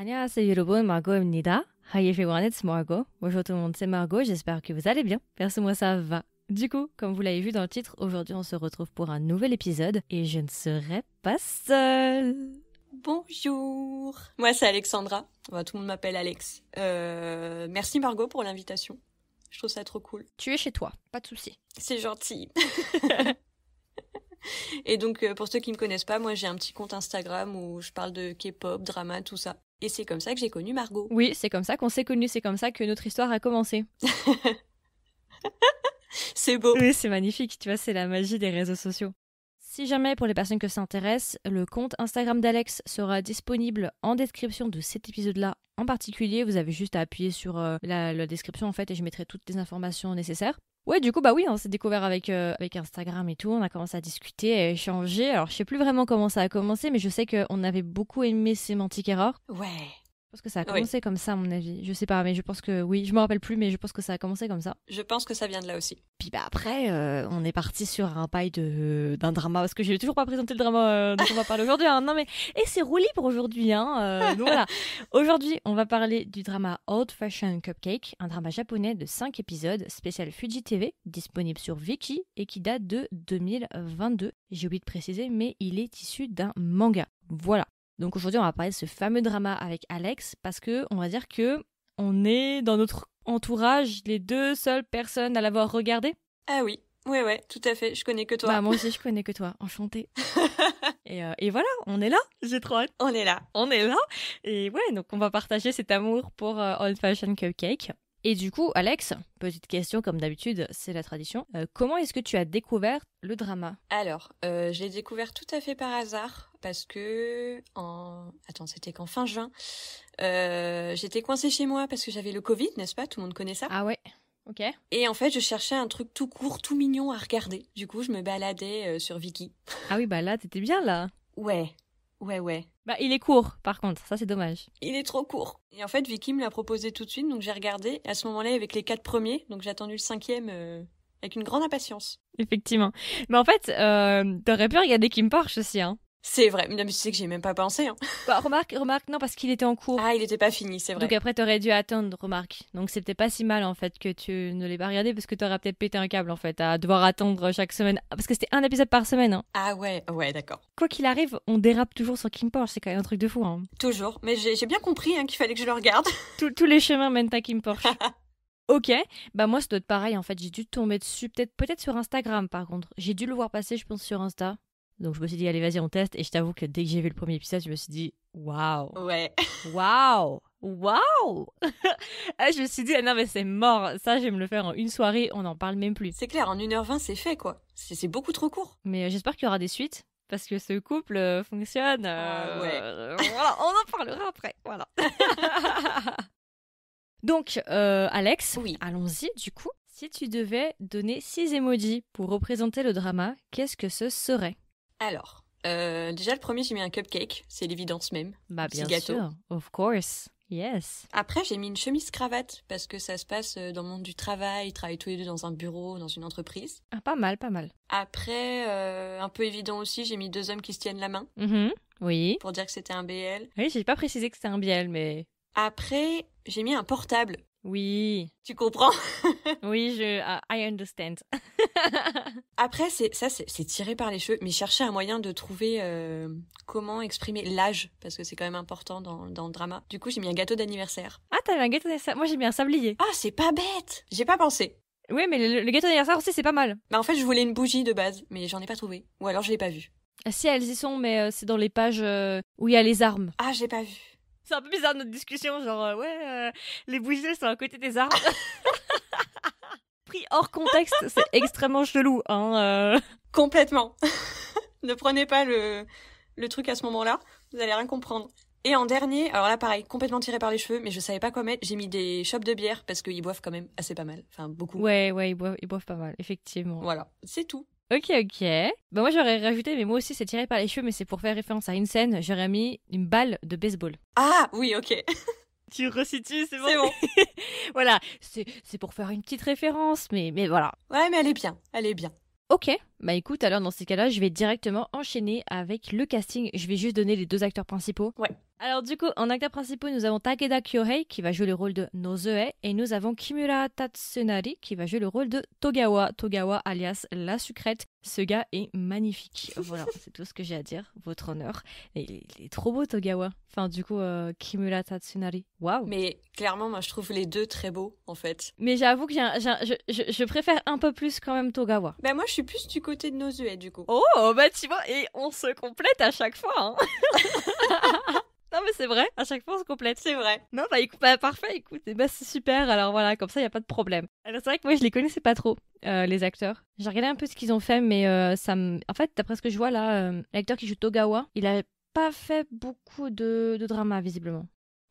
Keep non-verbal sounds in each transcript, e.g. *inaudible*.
Annyeonghaseyo Margot Hi everyone, it's Margot. Bonjour tout le monde, c'est Margot, j'espère que vous allez bien. Perso moi ça va. Du coup, comme vous l'avez vu dans le titre, aujourd'hui on se retrouve pour un nouvel épisode et je ne serai pas seule. Bonjour, moi c'est Alexandra. Bah, tout le monde m'appelle Alex. Euh, merci Margot pour l'invitation. Je trouve ça trop cool. Tu es chez toi, pas de souci. C'est gentil. *laughs* Et donc, euh, pour ceux qui ne me connaissent pas, moi j'ai un petit compte Instagram où je parle de K-pop, drama, tout ça. Et c'est comme ça que j'ai connu Margot. Oui, c'est comme ça qu'on s'est connus, c'est comme ça que notre histoire a commencé. *laughs* c'est beau. Oui, c'est magnifique, tu vois, c'est la magie des réseaux sociaux. Si jamais, pour les personnes que ça intéresse, le compte Instagram d'Alex sera disponible en description de cet épisode-là en particulier. Vous avez juste à appuyer sur euh, la, la description en fait et je mettrai toutes les informations nécessaires. Ouais, du coup, bah oui, on s'est découvert avec, euh, avec Instagram et tout. On a commencé à discuter, à échanger. Alors, je sais plus vraiment comment ça a commencé, mais je sais qu'on avait beaucoup aimé Sémantique Error. Ouais. Je pense que ça a commencé comme ça, à mon avis. Je sais pas, mais je pense que oui, je me rappelle plus, mais je pense que ça a commencé comme ça. Je pense que ça vient de là aussi. Puis bah après, euh, on est parti sur un paille de d'un drama parce que je n'ai toujours pas présenté le drama euh, dont on va parler aujourd'hui. Hein. Non mais et c'est roue pour aujourd'hui. Hein. Euh, donc voilà. *laughs* aujourd'hui, on va parler du drama Old Fashioned Cupcake, un drama japonais de 5 épisodes spécial Fuji TV, disponible sur Viki et qui date de 2022. J'ai oublié de préciser, mais il est issu d'un manga. Voilà. Donc aujourd'hui, on va parler de ce fameux drama avec Alex parce que on va dire que on est dans notre entourage les deux seules personnes à l'avoir regardé. Ah oui, ouais ouais, tout à fait. Je connais que toi. Bah moi aussi, je connais que toi. Enchantée. *laughs* et, euh, et, voilà, on est là. J'ai trop hâte. On est là. On est là. Et ouais, donc on va partager cet amour pour euh, Old Fashioned Cupcake. Et du coup, Alex, petite question comme d'habitude, c'est la tradition. Euh, comment est-ce que tu as découvert le drama? Alors, euh, je l'ai découvert tout à fait par hasard parce que en attends, c'était qu'en fin juin, euh, j'étais coincée chez moi parce que j'avais le Covid, n'est-ce pas? Tout le monde connaît ça. Ah ouais. Ok. Et en fait, je cherchais un truc tout court, tout mignon à regarder. Du coup, je me baladais sur Viki. Ah oui, bah là, t'étais bien là. Ouais. Ouais, ouais. Bah, il est court, par contre, ça c'est dommage. Il est trop court. Et en fait, Vicky me l'a proposé tout de suite, donc j'ai regardé. À ce moment-là, avec les quatre premiers, donc j'ai attendu le cinquième euh, avec une grande impatience. Effectivement. Mais en fait, euh, t'aurais pu regarder Kim Porsche aussi, hein. C'est vrai, mais tu sais que j'ai même pas pensé. Hein. *laughs* Bah, remarque, remarque, non, parce qu'il était en cours. Ah, il était pas fini, c'est vrai. Donc après, t'aurais dû attendre, remarque. Donc c'était pas si mal en fait que tu ne l'aies pas regardé parce que t'aurais peut-être pété un câble en fait à devoir attendre chaque semaine. Parce que c'était un épisode par semaine. Hein. Ah ouais, ouais, d'accord. Quoi qu'il arrive, on dérape toujours sur Kim Porsche, c'est quand même un truc de fou. Hein. Toujours, mais j'ai bien compris hein, qu'il fallait que je le regarde. *laughs* tous les chemins mènent à Kim Porsche. *laughs* Ok, bah moi ça doit être pareil en fait, j'ai dû tomber dessus, peut-être peut-être sur Instagram par contre. J'ai dû le voir passer je pense sur Insta. Donc je me suis dit, allez, vas-y, on teste. Et je t'avoue que dès que j'ai vu le premier épisode, je me suis dit, waouh. Ouais. *laughs* Waouh. Waouh *laughs* ah, Je me suis dit, ah non, mais c'est mort. Ça, je vais me le faire en une soirée, on n'en parle même plus. C'est clair, en 1h20, c'est fait, quoi. C'est beaucoup trop court. Mais euh, j'espère qu'il y aura des suites. Parce que ce couple euh, fonctionne. Ah, ouais. Euh, voilà, on en parlera après. Voilà. *laughs* Donc, Alex, oui. allons-y du coup. Si tu devais donner six emojis pour représenter le drama, qu'est-ce que ce serait? Alors, euh, déjà le premier j'ai mis un cupcake, c'est l'évidence même. Bah bien gâteau. sûr, of course. Yes. Après, j'ai mis une chemise cravate parce que ça se passe euh, dans le monde du travail, ils travaillent tous les deux dans un bureau, dans une entreprise. Ah, pas mal, pas mal. Après, euh, un peu évident aussi, j'ai mis deux hommes qui se tiennent la main. Mm-hmm. Oui. Pour dire que c'était un BL. Oui, j'ai pas précisé que c'était un BL, mais. Après, j'ai mis un portable. Oui. Tu comprends? *laughs* Oui, je uh, I understand. *laughs* *laughs* Après, c'est ça, c'est tiré par les cheveux, mais chercher un moyen de trouver euh, comment exprimer l'âge, parce que c'est quand même important dans, dans, le drama. Du coup, j'ai mis un gâteau d'anniversaire. Ah, t'avais un gâteau d'anniversaire? Moi, j'ai mis un sablier. Ah, c'est pas bête J'ai pas pensé. Oui, mais le, gâteau d'anniversaire aussi, c'est pas mal. Bah, en fait, je voulais une bougie de base, mais j'en ai pas trouvé. Ou alors, je l'ai pas vue. Ah, si, elles y sont, mais euh, c'est dans les pages euh, où il y a les armes. Ah, j'ai pas vu. C'est un peu bizarre notre discussion, genre, ouais, les bougies sont à côté des arbres. *laughs* Pris hors contexte, c'est *laughs* extrêmement chelou, hein. Euh. Complètement. *laughs* ne prenez pas le, le truc à ce moment-là, vous allez rien comprendre. Et en dernier, alors là pareil, complètement tiré par les cheveux, mais je savais pas quoi mettre, j'ai mis des chopes de bière parce qu'ils boivent quand même assez pas mal, enfin beaucoup. Ouais, ouais, ils boivent, ils boivent pas mal, effectivement. Voilà, c'est tout. Ok, ok. Bah moi j'aurais rajouté, mais moi aussi c'est tiré par les cheveux, mais c'est pour faire référence à une scène, j'aurais mis une balle de baseball. Ah oui, ok. *laughs* tu resitues, c'est bon. C'est bon. *laughs* voilà, c'est pour faire une petite référence, mais, mais voilà. Ouais, mais elle est bien, elle est bien. Ok, bah écoute, alors dans ces cas-là, je vais directement enchaîner avec le casting. Je vais juste donner les deux acteurs principaux. Ouais. Alors du coup, en acteurs principaux, nous avons Takeda Kyohei qui va jouer le rôle de Nozoe et nous avons Kimura Tatsunari qui va jouer le rôle de Togawa, Togawa alias la sucrète. Ce gars est magnifique. *laughs* Voilà, c'est tout ce que j'ai à dire, votre honneur. Et il, est, trop beau Togawa. Enfin du coup, euh, Kimura Tatsunari. Waouh. Mais clairement, moi, je trouve les deux très beaux, en fait. Mais j'avoue que j'ai un- j'ai un- je, je- je préfère un peu plus quand même Togawa. Bah moi, je suis plus du côté de Nozué, du coup. Oh, bah tu vois, et on se complète à chaque fois. hein. *laughs* mais c'est vrai, à chaque fois on se complète. C'est vrai. Non, bah, écoute, bah, parfait, écoute, eh bah, c'est super, alors voilà, comme ça, il n'y a pas de problème. Alors, c'est vrai que moi, je les connaissais pas trop, euh, les acteurs. J'ai regardé un peu ce qu'ils ont fait, mais euh, ça me. En fait, d'après ce que je vois là, euh, l'acteur qui joue Togawa, il a pas fait beaucoup de, de drama, visiblement.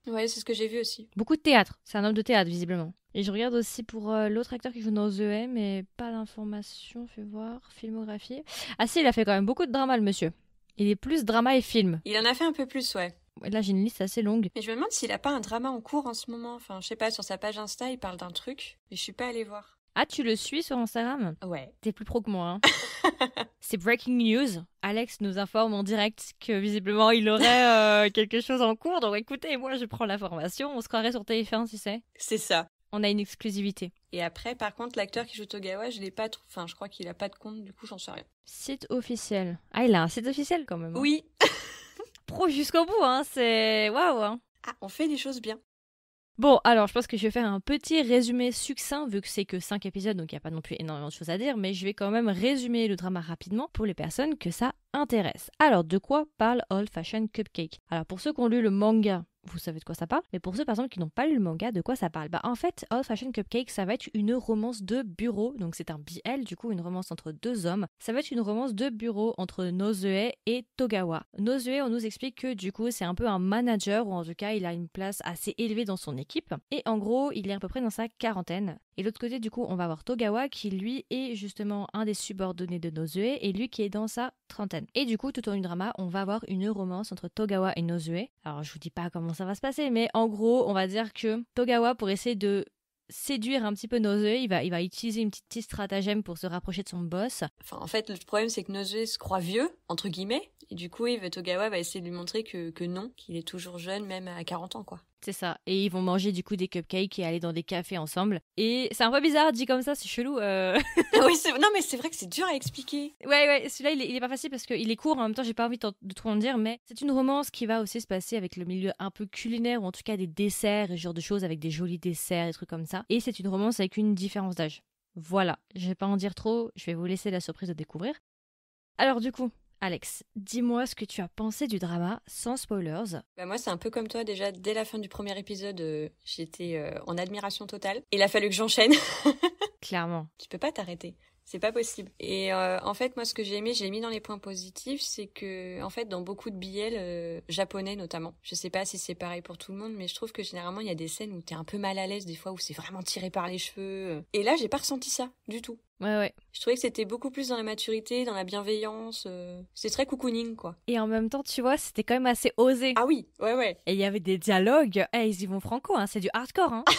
Ouais, c'est ce que j'ai vu aussi. Beaucoup de théâtre, c'est un homme de théâtre, visiblement. Et je regarde aussi pour euh, l'autre acteur qui joue dans The mais pas d'informations, fais voir, filmographie. Ah si, il a fait quand même beaucoup de drama, le monsieur. Il est plus drama et film. Il en a fait un peu plus, ouais. Là, j'ai une liste assez longue. Mais je me demande s'il a pas un drama en cours en ce moment. Enfin, je sais pas, sur sa page Insta, il parle d'un truc, mais je suis pas allée voir. Ah, tu le suis sur Instagram? Ouais. T'es plus pro que moi. Hein. *laughs* C'est breaking news. Alex nous informe en direct que visiblement il aurait euh, *laughs* quelque chose en cours. Donc écoutez, moi je prends l'information. On se croirait sur TF1, tu sais. C'est ça. On a une exclusivité. Et après, par contre, l'acteur qui joue Togawa, je l'ai pas trop. Enfin, je crois qu'il a pas de compte, du coup, j'en sais rien. Site officiel. Ah, il a un site officiel quand même. hein. Oui. Pro jusqu'au bout, hein. C'est waouh. Hein. Ah, on fait des choses bien. Bon, alors je pense que je vais faire un petit résumé succinct, vu que c'est que 5 épisodes, donc il n'y a pas non plus énormément de choses à dire, mais je vais quand même résumer le drama rapidement pour les personnes que ça intéresse. Alors, de quoi parle Old Fashioned Cupcake? Alors, pour ceux qui ont lu le manga, vous savez de quoi ça parle, mais pour ceux par exemple qui n'ont pas lu le manga, de quoi ça parle? Bah en fait, Old Fashioned Cupcake, ça va être une romance de bureau, donc c'est un BL, du coup une romance entre deux hommes. Ça va être une romance de bureau entre Nozue et Togawa. Nozue, on nous explique que du coup c'est un peu un manager, ou en tout cas il a une place assez élevée dans son équipe, et en gros il est à peu près dans sa quarantaine. Et l'autre côté du coup on va voir Togawa qui lui est justement un des subordonnés de Nozue, et lui qui est dans sa trentaine. Et du coup tout au long du drama on va avoir une romance entre Togawa et Nozue. Alors je vous dis pas comment ça va se passer, mais en gros, on va dire que Togawa, pour essayer de séduire un petit peu Nozue, il va, il va utiliser une petite, petite stratagème pour se rapprocher de son boss. Enfin, en fait, le problème, c'est que Nozué se croit vieux, entre guillemets. Et du coup, Yves Togawa va essayer de lui montrer que, que non, qu'il est toujours jeune, même à 40 ans, quoi. C'est ça. Et ils vont manger du coup des cupcakes et aller dans des cafés ensemble. Et c'est un peu bizarre dit comme ça, c'est chelou. euh. *laughs* oui, c'est- non, mais c'est vrai que c'est dur à expliquer. Ouais, ouais, celui-là, il est, il est pas facile parce qu'il est court. En même temps, j'ai pas envie de, trop en dire, mais c'est une romance qui va aussi se passer avec le milieu un peu culinaire, ou en tout cas des desserts et ce genre de choses, avec des jolis desserts, des trucs comme ça. Et c'est une romance avec une différence d'âge. Voilà, je vais pas en dire trop, je vais vous laisser la surprise de découvrir. Alors, du coup, Alex, dis-moi ce que tu as pensé du drama sans spoilers. Bah moi, c'est un peu comme toi, déjà, dès la fin du premier épisode, euh, j'étais euh, en admiration totale. Il a fallu que j'enchaîne. *laughs* Clairement. tu peux pas t'arrêter. C'est pas possible. Et euh, en fait, moi, ce que j'ai aimé, je l'ai mis dans les points positifs, c'est que, en fait, dans beaucoup de BL, euh, japonais notamment, je sais pas si c'est pareil pour tout le monde, mais je trouve que généralement, il y a des scènes où t'es un peu mal à l'aise, des fois où c'est vraiment tiré par les cheveux. Et là, j'ai pas ressenti ça du tout. Ouais, ouais. Je trouvais que c'était beaucoup plus dans la maturité, dans la bienveillance. euh, C'est très cocooning, quoi. Et en même temps, tu vois, c'était quand même assez osé. Ah oui, ouais, ouais, Et il y avait des dialogues. Eh, ils y vont franco, hein, c'est du hardcore. Hein. *laughs*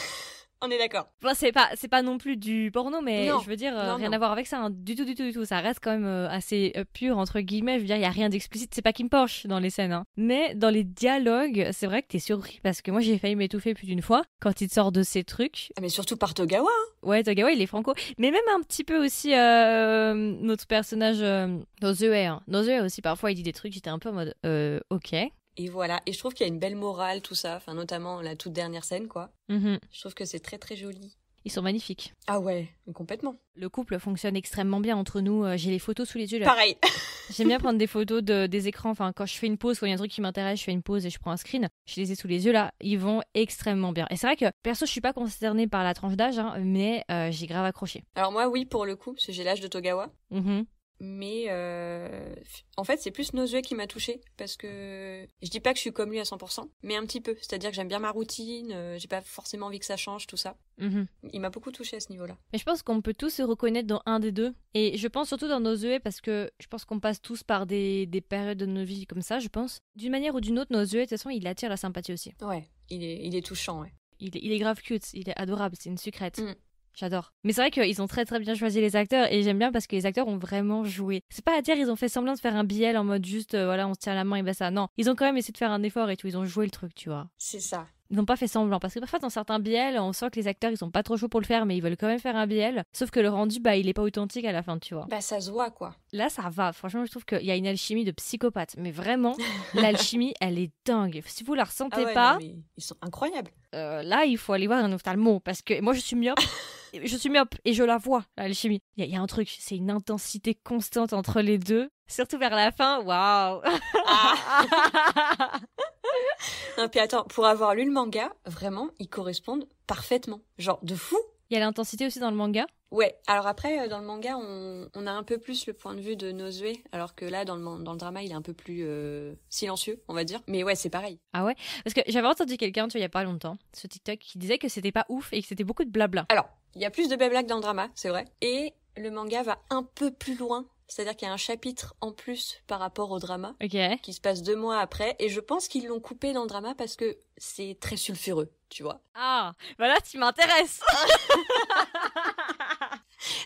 on est d'accord. C'est pas, c'est pas non plus du porno, mais Non. je veux dire, euh, Non, rien non. à voir avec ça, hein. du tout, du tout, du tout. Ça reste quand même euh, assez euh, pur, entre guillemets. Je veux dire, il y a rien d'explicite. C'est pas Kim Porsche dans les scènes. Hein. Mais dans les dialogues, c'est vrai que t'es surpris parce que moi, j'ai failli m'étouffer plus d'une fois quand il te sort de ces trucs. Ah, mais surtout par Togawa. hein. Ouais, Togawa, il est franco. Mais même un petit peu aussi euh, notre personnage euh, Nozue. Nozue aussi, parfois, il dit des trucs, j'étais un peu en mode, euh, ok. Et voilà. Et je trouve qu'il y a une belle morale, tout ça. Enfin, notamment la toute dernière scène, quoi. Mhm. Je trouve que c'est très, très joli. Ils sont magnifiques. Ah ouais, complètement. Le couple fonctionne extrêmement bien entre nous. Euh, J'ai les photos sous les yeux. Là. Pareil. *laughs* J'aime bien prendre des photos de, des écrans. Enfin, quand je fais une pause, quand il y a un truc qui m'intéresse, je fais une pause et je prends un screen. Je les ai sous les yeux là. Ils vont extrêmement bien. Et c'est vrai que perso, je suis pas concernée par la tranche d'âge, hein, mais euh, j'ai grave accroché. Alors moi, oui, pour le coup, parce que j'ai l'âge de Togawa. Mhm. Mais euh, en fait, c'est plus Nozue qui m'a touchée parce que je dis pas que je suis comme lui à 100%, mais un petit peu. C'est-à-dire que j'aime bien ma routine, euh, j'ai pas forcément envie que ça change, tout ça. Mhm. Il m'a beaucoup touchée à ce niveau-là. Mais je pense qu'on peut tous se reconnaître dans un des deux. Et je pense surtout dans nos œufs parce que je pense qu'on passe tous par des, des périodes de nos vies comme ça, je pense. D'une manière ou d'une autre, nos œufs, de toute façon, il attire la sympathie aussi. Ouais, il est, il est touchant, ouais. Il, est- il est grave cute, il est adorable, c'est une sucrète. Mm. J'adore. Mais c'est vrai qu'ils ont très très bien choisi les acteurs et j'aime bien parce que les acteurs ont vraiment joué. C'est pas à dire ils ont fait semblant de faire un billet en mode juste euh, voilà on se tient la main et ben ça. Non, ils ont quand même essayé de faire un effort et tout. Ils ont joué le truc, tu vois. C'est ça. Ils n'ont pas fait semblant parce que parfois dans certains biels, on sent que les acteurs ils sont pas trop chauds pour le faire mais ils veulent quand même faire un biel. Sauf que le rendu bah il est pas authentique à la fin, tu vois. Bah ça se voit quoi. Là ça va. Franchement je trouve qu'il y a une alchimie de psychopathe. Mais vraiment *laughs* l'alchimie elle est dingue. Si vous la ressentez Ah ouais, pas, non, mais ils sont incroyables. euh, là il faut aller voir un ophtalmo parce que moi je suis myope. *laughs* je suis myope et je la vois l'alchimie. Il y, y a un truc, c'est une intensité constante entre les deux. Surtout vers la fin, waouh *laughs* Non, puis attends, pour avoir lu le manga, vraiment, ils correspondent parfaitement. Genre, de fou. Il y a l'intensité aussi dans le manga? Ouais, alors après, euh, dans le manga, on, on a un peu plus le point de vue de Nozue, alors que là, dans le, man- dans le drama, il est un peu plus euh, silencieux, on va dire. Mais ouais, c'est pareil. Ah ouais? Parce que j'avais entendu quelqu'un, tu vois, il y a pas longtemps, sur TikTok, qui disait que c'était pas ouf et que c'était beaucoup de blabla. Alors, il y a plus de blabla que dans le drama, c'est vrai. Et le manga va un peu plus loin, c'est-à-dire qu'il y a un chapitre en plus par rapport au drama, qui se passe deux mois après, et je pense qu'ils l'ont coupé dans le drama parce que c'est très sulfureux, tu vois. Ah, voilà, tu m'intéresses. *laughs*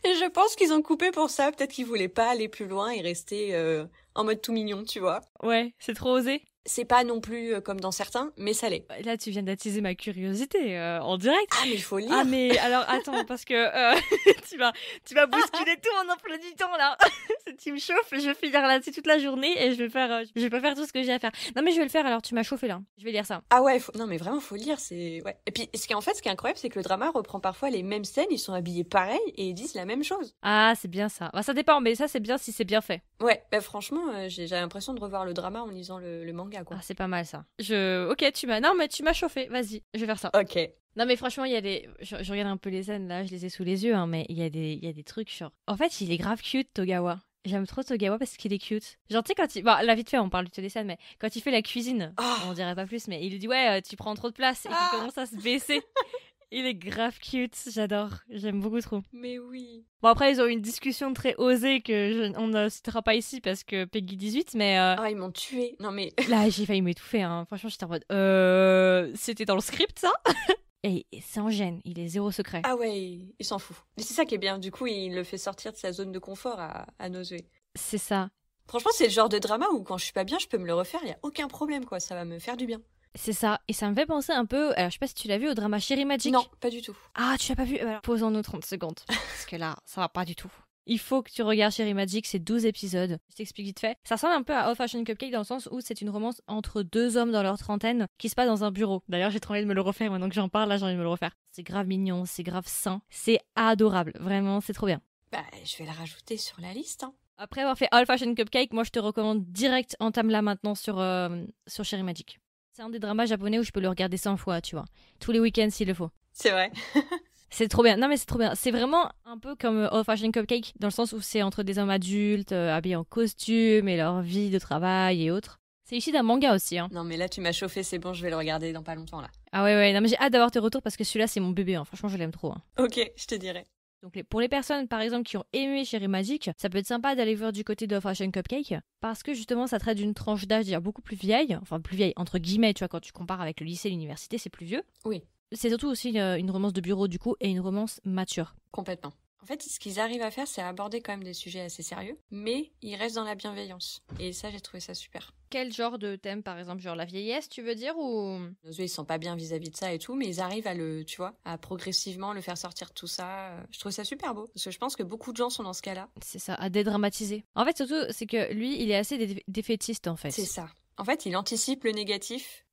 Et je pense qu'ils ont coupé pour ça, peut-être qu'ils voulaient pas aller plus loin et rester euh, en mode tout mignon, tu vois. ouais, c'est trop osé. C'est pas non plus euh, comme dans certains, mais ça l'est. Là, tu viens d'attiser ma curiosité euh, en direct. Ah, mais il faut lire Ah mais alors attends *laughs* parce que euh, *laughs* tu vas tu vas bousculer tout mon emploi du temps là. *laughs* tu me chauffes, je vais finir là-dessus toute la journée et je vais faire euh, je vais pas faire tout ce que j'ai à faire. Non mais je vais le faire alors tu m'as chauffé là. Je vais lire ça. Ah ouais, faut- non mais vraiment faut lire, c'est ouais. Et puis ce qui en fait, ce qui est incroyable, c'est que le drama reprend parfois les mêmes scènes, ils sont habillés pareil et ils disent la même chose. Ah, c'est bien ça. Bah, ça dépend mais ça c'est bien si c'est bien fait. Ouais, bah franchement, j'ai j'ai l'impression de revoir le drama en lisant le, le manga quoi. Ah, c'est pas mal ça. Je OK, tu m'as Non mais tu m'as chauffé. Vas-y, je vais faire ça. Ok. Non mais franchement, il y a des je, je regarde un peu les scènes là, je les ai sous les yeux hein, mais il y a des il y a des trucs genre En fait, il est grave cute Togawa. J'aime trop Togawa parce qu'il est cute. Genre, tu sais, quand il. Bah, là, vite fait, on parle du des scènes, mais quand il fait la cuisine, Ah. on dirait pas plus, mais il lui dit, ouais, euh, tu prends trop de place et Ah. qu'il commence à se baisser. *laughs* il est grave cute, j'adore. J'aime beaucoup trop. Mais oui. Bon, après, ils ont eu une discussion très osée que je- on ne citera pas ici parce que Peggy 18, mais euh, Ah, ils m'ont tué. Non mais *laughs* là, j'ai failli m'étouffer. Hein. Franchement, j'étais en mode, euh. C'était dans le script, ça? *laughs* Et en gêne, il est zéro secret. ah ouais, il s'en fout. C'est ça qui est bien. Du coup, il le fait sortir de sa zone de confort à, à Nozue. C'est ça. Franchement, c'est le genre de drama où quand je suis pas bien, je peux me le refaire, il y a aucun problème quoi, ça va me faire du bien. C'est ça. Et ça me fait penser un peu. Alors, je sais pas si tu l'as vu au drama Cherry Magic. Non, pas du tout. Ah, tu l'as pas vu? Alors, Posons-nous 30 secondes. *laughs* Parce que là, ça va pas du tout. Il faut que tu regardes Cherry Magic, c'est 12 épisodes. Je t'explique vite fait. Ça ressemble un peu à Old Fashion Cupcake dans le sens où c'est une romance entre deux hommes dans leur trentaine qui se passe dans un bureau. D'ailleurs, j'ai trop envie de me le refaire maintenant que j'en parle, là j'ai envie de me le refaire. C'est grave mignon, c'est grave sain, c'est adorable. Vraiment, c'est trop bien. Bah, je vais la rajouter sur la liste. Hein. Après avoir fait Old Fashion Cupcake, moi je te recommande direct entame là maintenant sur, euh, sur Cherry Magic. C'est un des dramas japonais où je peux le regarder 100 fois, tu vois. Tous les week-ends s'il le faut. C'est vrai. *laughs* C'est trop bien. Non, mais c'est trop bien. C'est vraiment un peu comme euh, Old Fashion Cupcake, dans le sens où c'est entre des hommes adultes, euh, habillés en costume et leur vie de travail et autres. C'est issu d'un manga aussi. Hein. Non mais là tu m'as chauffé, c'est bon, je vais le regarder dans pas longtemps là. Ah ouais, ouais. Non, mais j'ai hâte d'avoir tes retours parce que celui-là, c'est mon bébé. hein. Franchement, je l'aime trop. hein. Ok, je te dirai. Donc, les- pour les personnes, par exemple, qui ont aimé Cherry Magic, ça peut être sympa d'aller voir du côté de Fashion Cupcake parce que justement, ça traite d'une tranche d'âge dire beaucoup plus vieille. Enfin, plus vieille, entre guillemets, tu vois, quand tu compares avec le lycée et l'université, c'est plus vieux. Oui. C'est surtout aussi euh, une romance de bureau, du coup, et une romance mature. Complètement. En fait, ce qu'ils arrivent à faire, c'est aborder quand même des sujets assez sérieux, mais ils restent dans la bienveillance. Et ça, j'ai trouvé ça super. Quel genre de thème, par exemple, genre la vieillesse, tu veux dire, ou... Nos yeux, ils sont pas bien vis-à-vis de ça et tout, mais ils arrivent à le, tu vois, à progressivement le faire sortir de tout ça. Je trouve ça super beau. Parce que je pense que beaucoup de gens sont dans ce cas-là. C'est ça, à dédramatiser. En fait, surtout, c'est que lui, il est assez dé- défaitiste, en fait. C'est ça. En fait, il anticipe le négatif.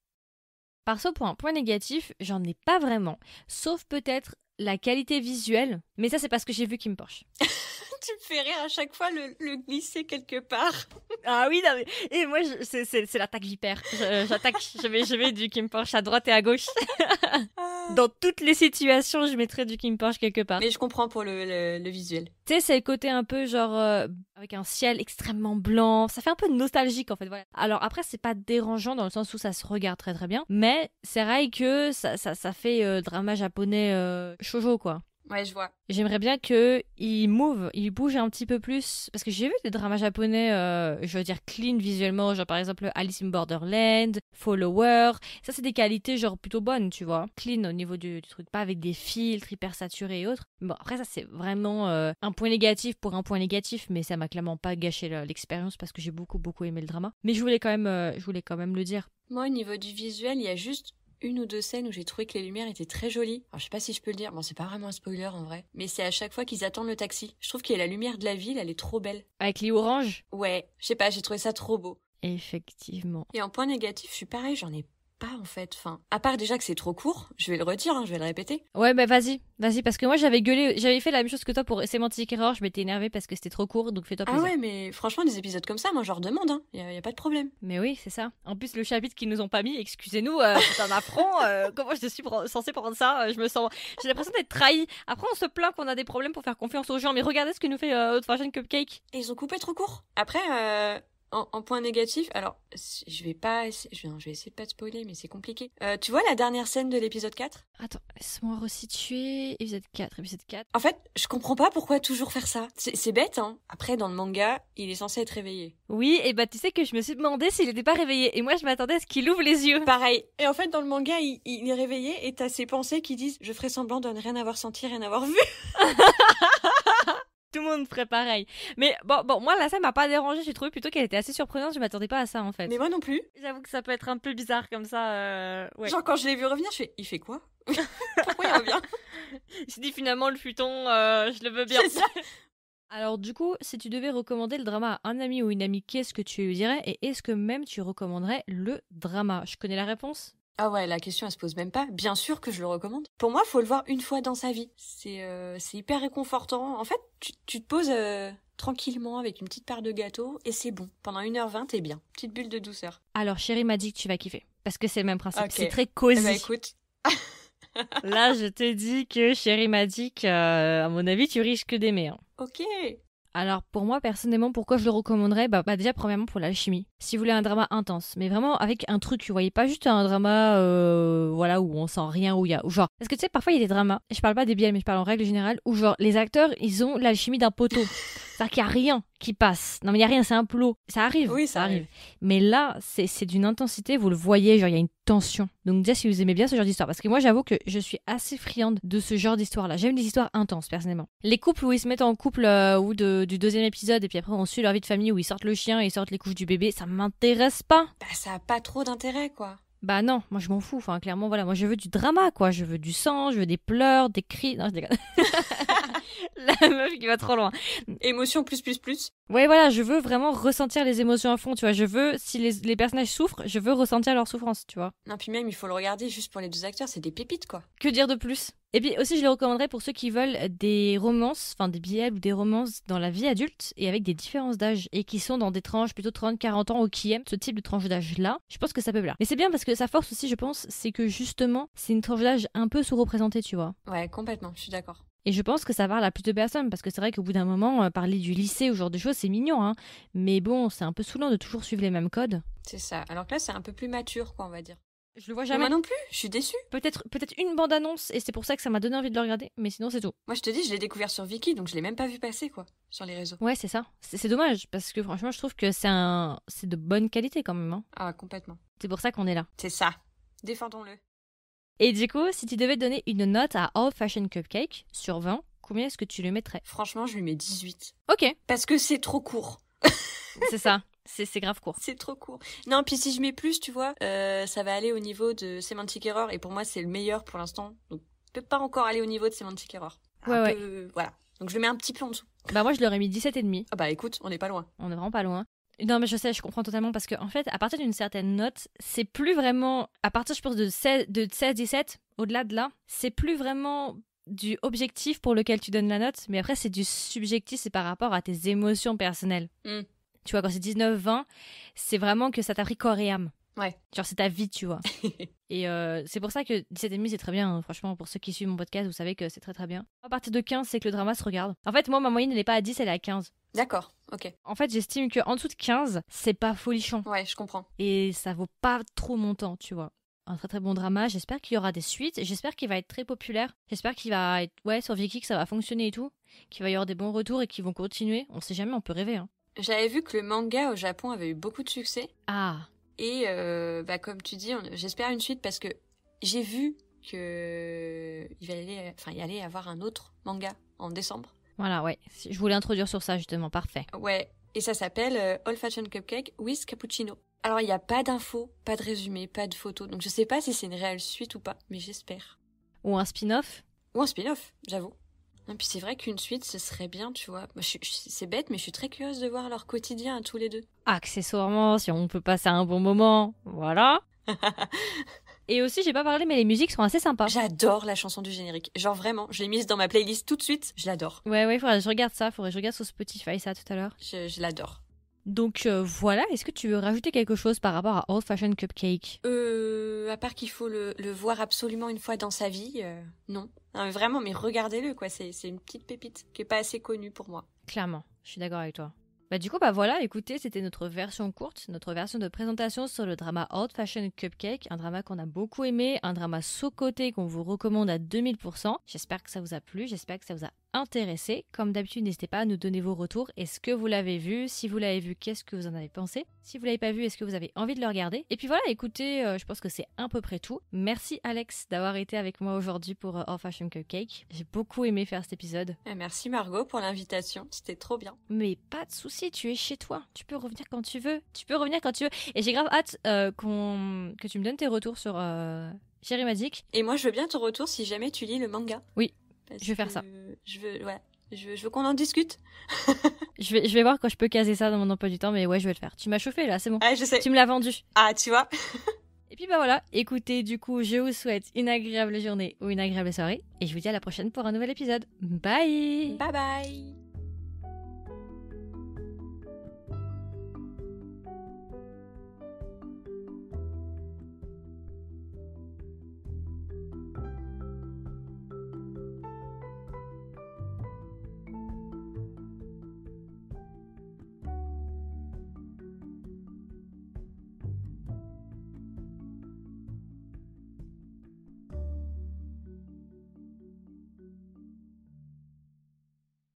Perso, pour un point négatif, j'en ai pas vraiment. Sauf peut-être la qualité visuelle. Mais ça, c'est parce que j'ai vu Kim Porsche. *laughs* tu me fais rire à chaque fois le, le glisser quelque part. *laughs* Ah oui, non, mais... Et moi, je- c'est- l'attaque vipère. Je- J'attaque, je vais, je vais du Kim Porsche à droite et à gauche. *laughs* Dans toutes les situations, je mettrai du Kim Porsche quelque part. Mais je comprends pour le, le- le visuel. C'est le côté un peu genre euh, avec un ciel extrêmement blanc. Ça fait un peu nostalgique en fait. Voilà. Alors après, c'est pas dérangeant dans le sens où ça se regarde très très bien, mais c'est vrai que ça, ça, ça fait euh, drama japonais euh, shoujo quoi. Ouais, je vois. J'aimerais bien que il move, il bouge un petit peu plus parce que j'ai vu des dramas japonais, euh, je veux dire clean visuellement, genre par exemple Alice in Borderland, Follower. Ça c'est des qualités genre plutôt bonnes, tu vois. Clean au niveau du, du truc, pas avec des filtres hyper saturés et autres. Bon après ça c'est vraiment euh, un point négatif pour un point négatif, mais ça m'a clairement pas gâché le- l'expérience parce que j'ai beaucoup beaucoup aimé le drama. Mais je voulais quand même, euh, je voulais quand même le dire. Moi, au niveau du visuel, il y a juste une ou deux scènes où j'ai trouvé que les lumières étaient très jolies. Alors, je sais pas si je peux le dire. Bon, c'est pas vraiment un spoiler en vrai. Mais c'est à chaque fois qu'ils attendent le taxi. Je trouve qu'il y a la lumière de la ville, elle est trop belle. Avec les oranges? Ouais, je sais pas, j'ai trouvé ça trop beau. Effectivement. Et en point négatif, je suis pareil, j'en ai pas en fait. Enfin, à part déjà que c'est trop court, je vais le redire, hein, je vais le répéter. Ouais, bah vas-y, vas-y, parce que moi j'avais gueulé, j'avais fait la même chose que toi pour Sémantique Error, je m'étais énervée parce que c'était trop court, donc fais-toi Ah plaisir. ouais, mais franchement, des épisodes comme ça, moi, je leur demande, hein. Y a, y a pas de problème. Mais oui, c'est ça. En plus, le chapitre qu'ils nous ont pas mis, excusez-nous, euh, c'est un affront. euh, *laughs* comment je suis censée prendre ça euh, Je me sens, j'ai l'impression d'être trahie. Après, on se plaint qu'on a des problèmes pour faire confiance aux gens, mais regardez ce que nous fait Old Fashion Cupcake. Et ils ont coupé trop court. Après, euh, en, en point négatif, alors, je vais pas, je vais, je vais essayer de pas te spoiler, mais c'est compliqué. Euh, tu vois la dernière scène de l'épisode 4 Attends, laisse-moi resituer. Épisode 4, épisode 4. En fait, je comprends pas pourquoi toujours faire ça. C'est c'est bête, hein. Après, dans le manga, il est censé être réveillé. Oui, et bah tu sais que je me suis demandé s'il était pas réveillé, et moi je m'attendais à ce qu'il ouvre les yeux. Pareil. Et en fait, dans le manga, il, il est réveillé et t'as ses pensées qui disent Je ferai semblant de ne rien avoir senti, rien avoir vu. *laughs* Tout le monde ferait pareil. Mais bon, bon, moi la scène m'a pas dérangé, j'ai trouvé plutôt qu'elle était assez surprenante, je m'attendais pas à ça en fait. Mais moi non plus. J'avoue que ça peut être un peu bizarre comme ça. euh, Ouais. Genre, quand je l'ai vu revenir, je fais Il fait quoi? *laughs* Pourquoi il revient? *laughs* Il s'est dit finalement le futon, euh, je le veux bien. Ça. *laughs* Alors du coup, si tu devais recommander le drama à un ami ou une amie, qu'est-ce que tu lui dirais? Et est-ce que même tu recommanderais le drama? Je connais la réponse Ah ouais, la question elle se pose même pas. Bien sûr que je le recommande. Pour moi, faut le voir une fois dans sa vie. C'est euh, c'est hyper réconfortant. En fait, tu, tu te poses euh, tranquillement avec une petite part de gâteau et c'est bon. Pendant 1h20, t'es bien. Petite bulle de douceur. Alors chérie m'a dit que tu vas kiffer. Parce que c'est le même principe, c'est très Eh cosy. bah écoute, *laughs* Là, je te dis que chérie m'a dit que, euh, à mon avis, tu risques d'aimer. hein. ok. Alors pour moi personnellement, pourquoi je le recommanderais? Bah, bah, déjà premièrement pour l'alchimie. Si vous voulez un drama intense, mais vraiment avec un truc, vous voyez pas juste un drama, euh, voilà où on sent rien, où il y a, ou genre, parce que tu sais parfois il y a des dramas. Je parle pas des biens, mais je parle en règle générale où genre les acteurs ils ont l'alchimie d'un poteau. C'est-à-dire qu'il y a rien qui passe. Non mais il y a rien, c'est un plot. Ça arrive, Oui, ça, ça arrive. arrive. Mais là, c'est c'est d'une intensité, vous le voyez, genre il y a une tension. Donc déjà si vous aimez bien ce genre d'histoire, parce que moi j'avoue que je suis assez friande de ce genre d'histoire-là. J'aime des histoires intenses personnellement. Les couples où ils se mettent en couple euh, ou de- du deuxième épisode et puis après on suit leur vie de famille où ils sortent le chien et ils sortent les couches du bébé, ça m'intéresse pas. Bah ça a pas trop d'intérêt quoi. Bah non, moi je m'en fous. Enfin clairement voilà, moi je veux du drama quoi. Je veux du sang, je veux des pleurs, des cris. Non je déconne. *laughs* La meuf qui va trop loin. Émotion plus plus plus. Ouais, voilà, je veux vraiment ressentir les émotions à fond, tu vois. Je veux, si les, les personnages souffrent, je veux ressentir leur souffrance, tu vois. Non puis même il faut le regarder juste pour les deux acteurs, c'est des pépites quoi. Que dire de plus? Et puis aussi, je les recommanderais pour ceux qui veulent des romances, enfin des BL ou des romances dans la vie adulte et avec des différences d'âge et qui sont dans des tranches plutôt 30-40 ans ou qui aiment ce type de tranche d'âge-là. Je pense que ça peut plaire. Mais c'est bien parce que sa force aussi, je pense, c'est que justement, c'est une tranche d'âge un peu sous-représentée, tu vois. Ouais, complètement, je suis d'accord. Et je pense que ça parle à plus de personnes parce que c'est vrai qu'au bout d'un moment, euh, parler du lycée ou ce genre de choses, c'est mignon, hein. Mais bon, c'est un peu saoulant de toujours suivre les mêmes codes. C'est ça. Alors que là, c'est un peu plus mature quoi, on va dire. Je le vois Mais jamais. moi non plus, je suis déçue. Peut-être peut-être une bande-annonce et c'est pour ça que ça m'a donné envie de le regarder, mais sinon c'est tout. Moi je te dis, je l'ai découvert sur Viki, donc je l'ai même pas vu passer quoi, sur les réseaux. Ouais, c'est ça. C'est dommage parce que franchement, je trouve que c'est un c'est de bonne qualité quand même. hein. Ah, complètement. C'est pour ça qu'on est là. C'est ça. Défendons-le. Et du coup, si tu devais donner une note à Old Fashion Cupcake sur 20, combien est-ce que tu le mettrais? Franchement, je lui mets 18. Ok, Parce que c'est trop court. c'est ça. C'est c'est grave court. C'est trop court. Non, puis si je mets plus, tu vois, euh, ça va aller au niveau de Semantic Error, et pour moi, c'est le meilleur pour l'instant. Donc, peut pas encore aller au niveau de Semantic Error. Ouais, Un ouais. peu- Voilà. Donc, je le mets un petit peu en dessous. Bah moi, je l'aurais mis 17 et demi. Ah bah écoute, on n'est pas loin. On est vraiment pas loin. Non, mais je sais, je comprends totalement parce que, en fait, à partir d'une certaine note, c'est plus vraiment. À partir, je pense, de 16, de 16 17, au-delà de là, c'est plus vraiment du objectif pour lequel tu donnes la note, mais après, c'est du subjectif, c'est par rapport à tes émotions personnelles. Mm. Tu vois, quand c'est 19, 20, c'est vraiment que ça t'a pris corps et âme. Ouais. Genre, c'est ta vie, tu vois. *laughs* et euh, c'est pour ça que 17 et demi, c'est très bien. hein. Franchement, pour ceux qui suivent mon podcast, vous savez que c'est très très bien. À partir de 15, c'est que le drama se regarde. En fait, moi, ma moyenne, elle est pas à 10, elle est à 15. D'accord, ok. En fait, j'estime qu'en dessous de 15, c'est pas folichon. Ouais, je comprends. Et ça vaut pas trop mon temps, tu vois. un très très bon drama. J'espère qu'il y aura des suites. J'espère qu'il va être très populaire. J'espère qu'il va être ouais sur Viki que ça va fonctionner et tout, qu'il va y avoir des bons retours et qu'ils vont continuer. On sait jamais, on peut rêver. Hein. J'avais vu que le manga au Japon avait eu beaucoup de succès. Ah. Et euh, bah, comme tu dis, j'espère une suite parce que j'ai vu que il va aller, enfin, il allait avoir un autre manga en décembre. Voilà, ouais. Je voulais introduire sur ça justement, parfait. Ouais. Et ça s'appelle euh, Old Fashioned Cupcake with Cappuccino. Alors il n'y a pas d'infos, pas de résumé, pas de photos, donc je sais pas si c'est une réelle suite ou pas, mais j'espère. Ou un spin-off? Ou un spin-off, j'avoue. Et puis c'est vrai qu'une suite, ce serait bien, tu vois. C'est bête, mais je suis très curieuse de voir leur quotidien à tous les deux. Accessoirement, si on peut passer un bon moment, voilà. *laughs* Et aussi, j'ai pas parlé, mais les musiques sont assez sympas. J'adore la chanson du générique. Genre vraiment, je l'ai mise dans ma playlist tout de suite. Je l'adore. Ouais, ouais, faudrait que je regarde ça. Faudrait que je regarde sur Spotify ça tout à l'heure. Je, l'adore. Donc euh, voilà, est-ce que tu veux rajouter quelque chose par rapport à Old Fashioned Cupcake Euh, à part qu'il faut le, voir absolument une fois dans sa vie, euh, non. non. mais vraiment, mais regardez-le quoi, c'est une petite pépite qui est pas assez connue pour moi. Clairement, je suis d'accord avec toi. Bah du coup bah voilà, écoutez, c'était notre version courte, notre version de présentation sur le drama Old Fashioned Cupcake, un drama qu'on a beaucoup aimé, un drama sous-côté qu'on vous recommande à 2000%. J'espère que ça vous a plu, j'espère que ça vous a intéressé. Comme d'habitude, n'hésitez pas à nous donner vos retours. Est-ce que vous l'avez vu? Si vous l'avez vu, qu'est-ce que vous en avez pensé? Si vous l'avez pas vu, est-ce que vous avez envie de le regarder? Et puis voilà, écoutez, euh, je pense que c'est à peu près tout. Merci Alex d'avoir été avec moi aujourd'hui pour euh, All Fashion Cupcake. J'ai beaucoup aimé faire cet épisode. Et merci Margot pour l'invitation, c'était trop bien. Mais pas de souci, tu es chez toi. Tu peux revenir quand tu veux. Tu peux revenir quand tu veux. Et j'ai grave hâte euh, qu'on que tu me donnes tes retours sur Chérie Magic. Et moi, je veux bien ton retour si jamais tu lis le manga. Oui, je vais faire ça. Je veux, ouais, je veux, qu'on en discute. *laughs* je, vais, je vais voir quand je peux caser ça dans mon emploi du temps, mais ouais, je vais le faire. Tu m'as chauffé là, c'est bon. Ah, je sais. Tu me l'as vendu. Ah, tu vois. *laughs* et puis bah voilà, écoutez, du coup, je vous souhaite une agréable journée ou une agréable soirée, et je vous dis à la prochaine pour un nouvel épisode. Bye Bye bye